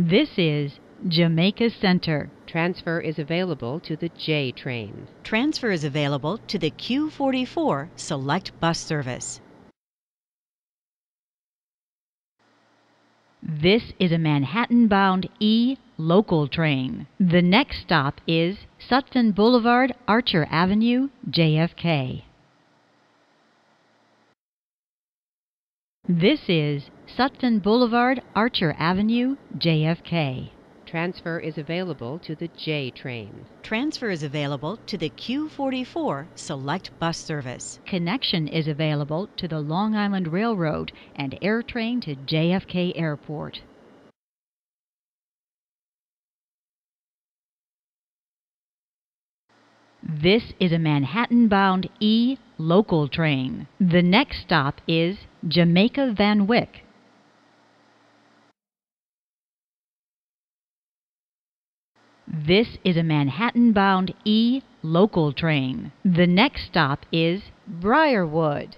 This is Jamaica Center. Transfer is available to the J train. Transfer is available to the Q44 Select Bus Service. This is a Manhattan bound E local train. The next stop is Sutphin Boulevard, Archer Avenue, JFK. This is Sutphin Boulevard, Archer Avenue, JFK. Transfer is available to the J train. Transfer is available to the Q44 Select Bus Service. Connection is available to the Long Island Railroad and air train to JFK Airport. This is a Manhattan bound E local train. The next stop is Jamaica Van Wyck. This is a Manhattan bound E local train. The next stop is Briarwood.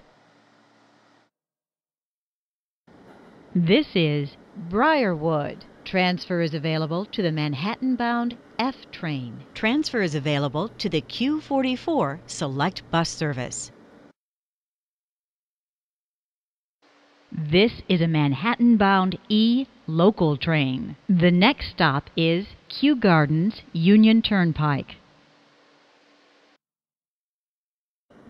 This is Briarwood. Transfer is available to the Manhattan bound F train. Transfer is available to the Q44 Select Bus Service. This is a Manhattan bound E local train. The next stop is Kew Gardens Union Turnpike.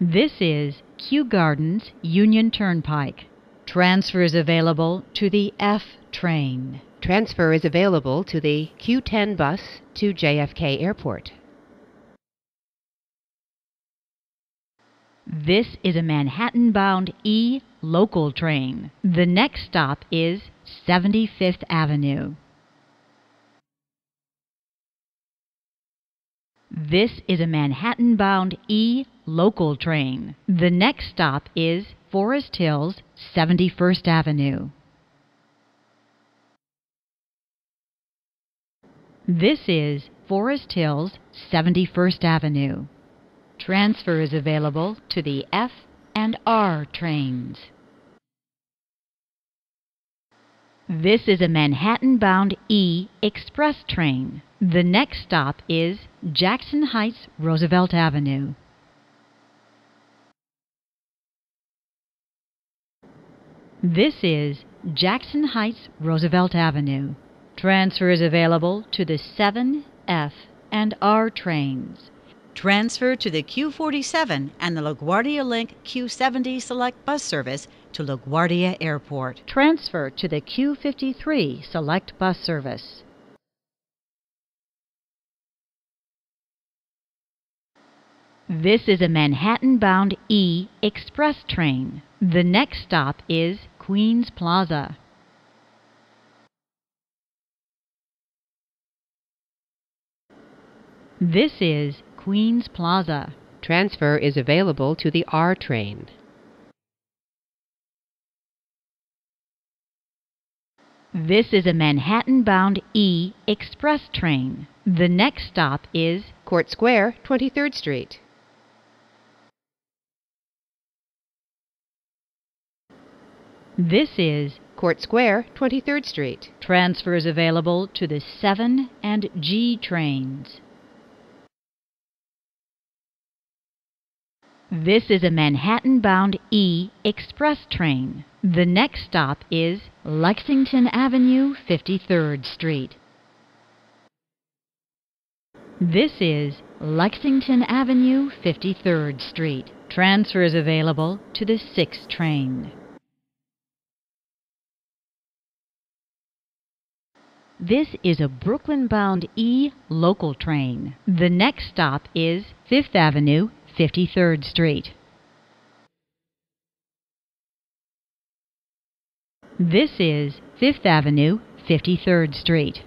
This is Kew Gardens Union Turnpike. Transfer is available to the F train. Transfer is available to the Q10 bus to JFK Airport. This is a Manhattan bound E local train. The next stop is 75th Avenue. This is a Manhattan bound E local train. The next stop is Forest Hills 71st Avenue. This is Forest Hills 71st Avenue. Transfer is available to the F and R trains. This is a Manhattan bound E express train. The next stop is Jackson Heights Roosevelt Avenue. This is Jackson Heights Roosevelt Avenue. Transfer is available to the 7, F, and R trains. Transfer to the Q47 and the LaGuardia Link Q70 Select Bus Service to LaGuardia Airport. Transfer to the Q53 Select Bus Service. This is a Manhattan bound E express train. The next stop is Queens Plaza. This is Queens Plaza. Transfer is available to the R train. This is a Manhattan bound E express train. The next stop is Court Square, 23rd Street. This is Court Square, 23rd Street. Transfer is available to the 7 and G trains. This is a Manhattan bound E express train. The next stop is Lexington Avenue, 53rd Street. This is Lexington Avenue, 53rd Street. Transfer is available to the 6 train. This is a Brooklyn bound E local train. The next stop is Fifth Avenue, 53rd Street. This is Fifth Avenue, 53rd Street.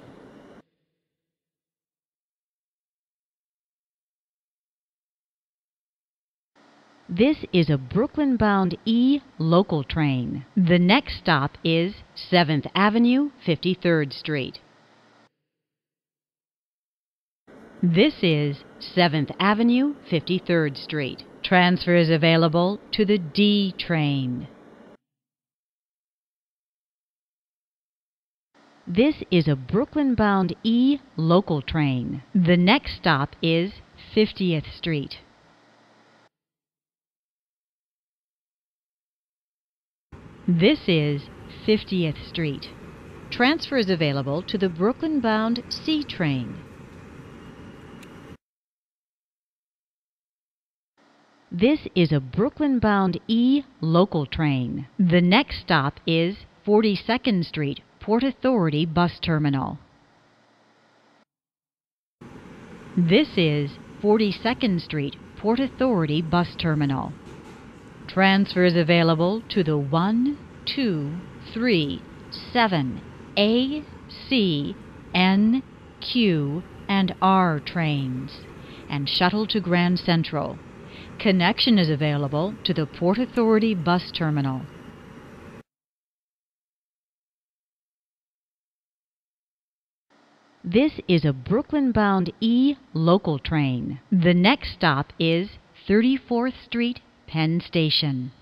This is a Brooklyn bound E local train. The next stop is 7th Avenue, 53rd Street. This is 7th Avenue, 53rd Street. Transfer is available to the D train. This is a Brooklyn bound E local train. The next stop is 50th Street. This is 50th Street. Transfer is available to the Brooklyn bound C train. This is a Brooklyn bound E local train. The next stop is 42nd Street, Port Authority Bus Terminal. This is 42nd Street, Port Authority Bus Terminal. Transfers available to the 1, 2, 3, 7, A, C, N, Q, and R trains, and shuttle to Grand Central. Connection is available to the Port Authority Bus Terminal. This is a Brooklyn bound E local train. The next stop is 34th Street, Penn Station.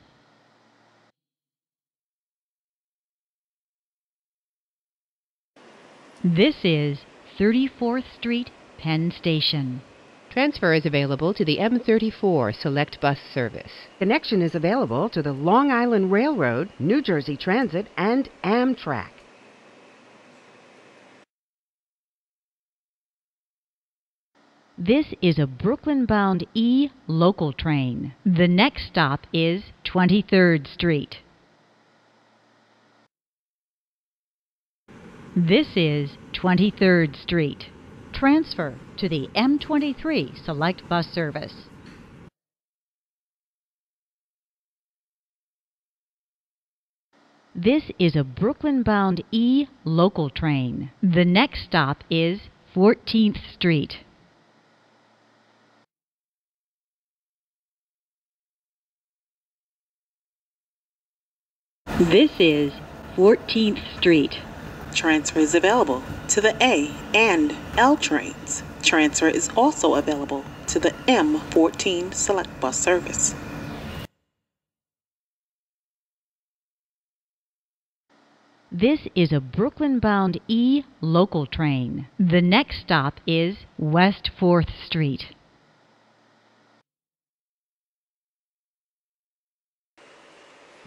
This is 34th Street, Penn Station. Transfer is available to the M34 Select Bus Service. Connection is available to the Long Island Railroad, New Jersey Transit, and Amtrak. This is a Brooklyn bound E local train. The next stop is 23rd Street. This is 23rd Street. Transfer to the M23 Select Bus Service. This is a Brooklyn bound E local train. The next stop is 14th Street. This is 14th Street. Transfer is available to the A and L trains. Transfer is also available to the M14 Select Bus Service. This is a Brooklyn bound E local train. The next stop is West 4th Street.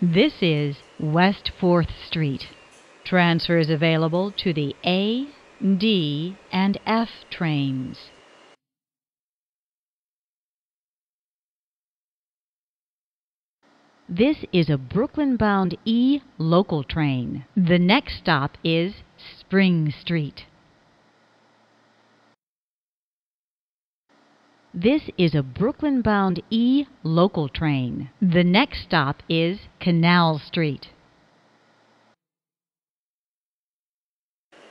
This is West 4th Street. Transfer is available to the A, D, and F trains. This is a Brooklyn bound E local train. The next stop is Spring Street. This is a Brooklyn bound E local train. The next stop is Canal Street.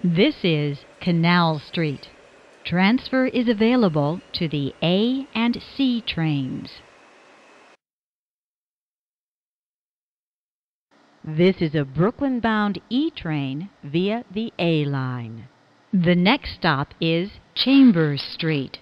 This is Canal Street. Transfer is available to the A and C trains. This is a Brooklyn bound E train via the A line. The next stop is Chambers Street.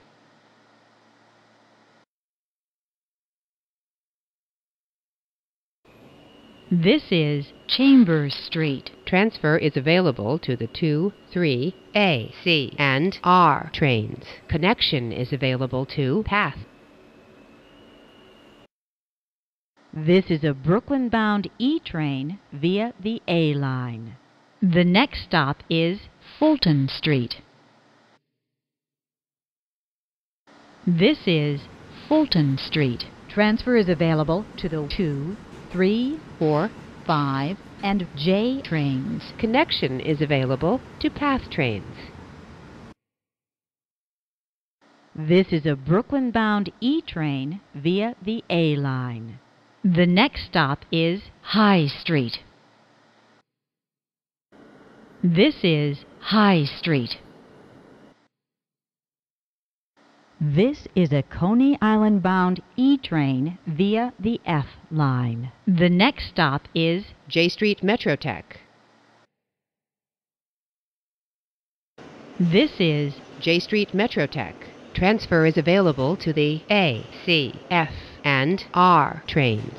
This is Chambers Street. Transfer is available to the 2, 3, A, C, and R trains. Connection is available to Path. This is a Brooklyn bound E train via the A line. The next stop is Fulton Street. This is Fulton Street. Transfer is available to the 2, 3, 4, 5, and J trains. Connection is available to Path trains. This is a Brooklyn bound E train via the A line. The next stop is High Street. This is High Street. This is a Coney Island bound E train via the F line. The next stop is Jay Street Metrotech. This is Jay Street Metrotech. Transfer is available to the A, C, F, and R trains.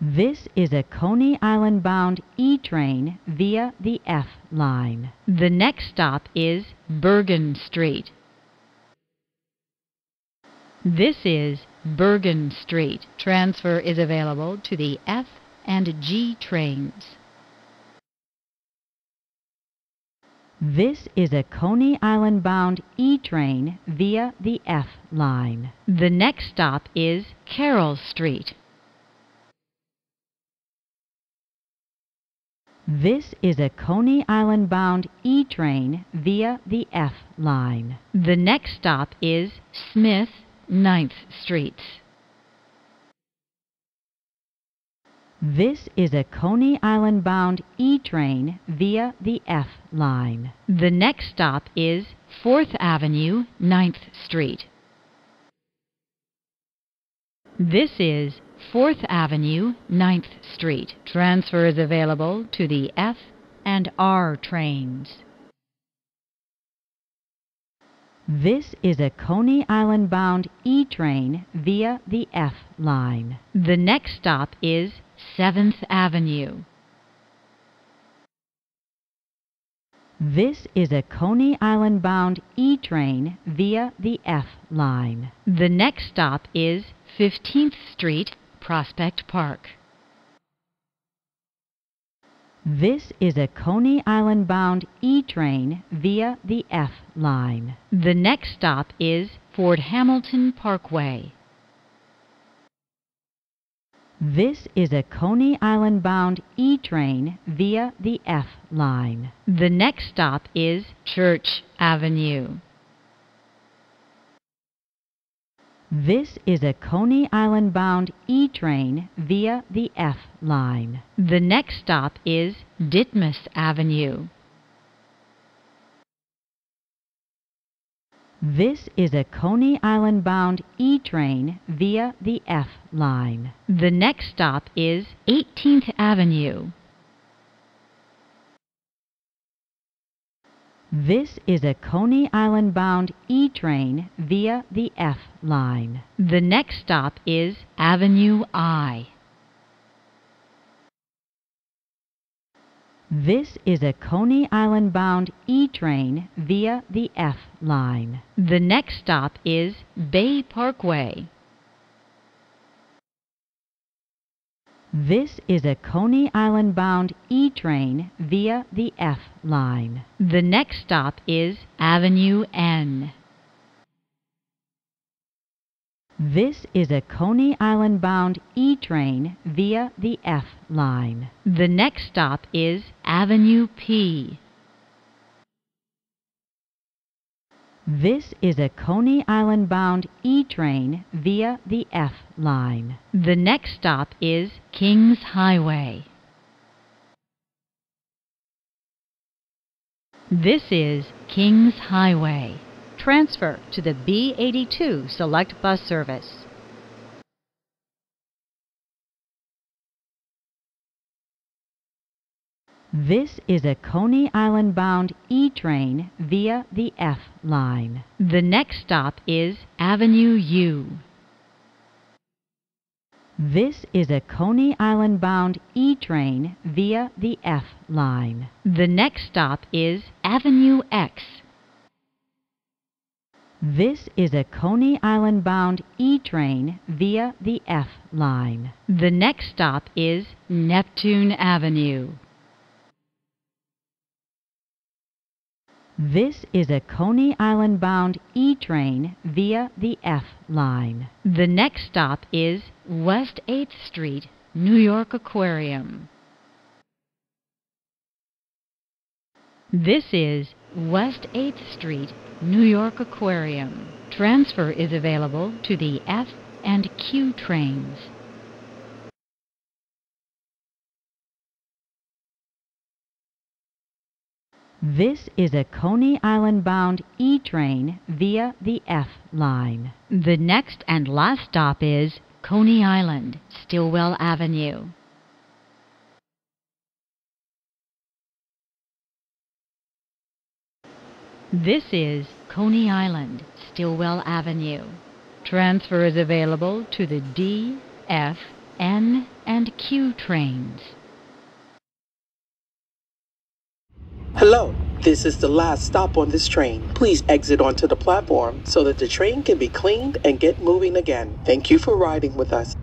This is a Coney Island bound E train via the F line. The next stop is Bergen Street. This is Bergen Street. Transfer is available to the F and G trains. This is a Coney Island bound E train via the F line. The next stop is Carroll Street. This is a Coney Island bound E train via the F line. The next stop is Smith 9th Street. This is a Coney Island bound E train via the F line. The next stop is 4th Avenue, 9th Street. This is 4th Avenue, 9th Street. Transfer is available to the F and R trains. This is a Coney Island bound E train via the F line. The next stop is 7th Avenue. This is a Coney Island bound E train via the F line. The next stop is 15th Street, Prospect Park. This is a Coney Island bound E train via the F line. The next stop is Fort Hamilton Parkway. This is a Coney Island bound E train via the F line. The next stop is Church Avenue. This is a Coney Island bound E train via the F line. The next stop is Ditmas Avenue. This is a Coney Island bound E train via the F line. The next stop is 18th Avenue. This is a Coney Island bound E train via the F line. The next stop is Avenue I. This is a Coney Island bound E train via the F line. The next stop is Bay Parkway. This is a Coney Island bound E train via the F line. The next stop is Avenue N. This is a Coney Island bound E train via the F line. The next stop is Avenue P. This is a Coney Island bound E train via the F line. The next stop is Kings Highway. This is Kings Highway. Transfer to the B82 Select Bus Service. This is a Coney Island bound E train via the F line. The next stop is Avenue U. This is a Coney Island bound E train via the F line. The next stop is Avenue X. This is a Coney Island bound E train via the F line. The next stop is Neptune Avenue. This is a Coney Island bound E train via the F line. The next stop is West 8th Street, New York Aquarium. This is West 8th Street, New York Aquarium. Transfer is available to the F and Q trains. This is a Coney Island bound E train via the F line. The next and last stop is Coney Island, Stillwell Avenue. This is Coney Island, Stillwell Avenue. Transfer is available to the D, F, N and Q trains. Hello, this is the last stop on this train. Please exit onto the platform so that the train can be cleaned and get moving again. Thank you for riding with us.